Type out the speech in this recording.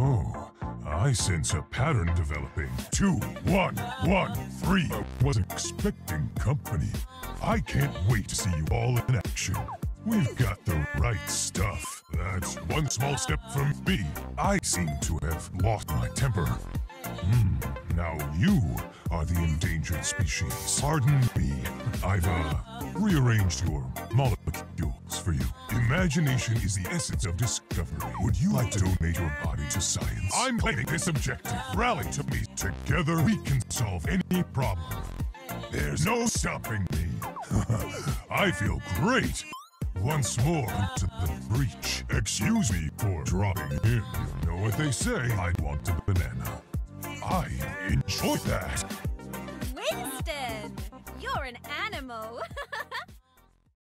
Oh, I sense a pattern developing. Two, one, one, three. I wasn't expecting company. I can't wait to see you all in action. We've got the right stuff. That's one small step from me. I seem to have lost my temper. Hmm, now you are the endangered species. Pardon me. I've, uh, rearranged your you. Imagination is the essence of discovery. Would you like to donate your body to science? I'm planning this objective. Rally to me. Together we can solve any problem. There's no stopping me. I feel great. Once more to the breach. Excuse me for dropping in. You know what they say. I want a banana. I enjoy that. Winston! You're an animal!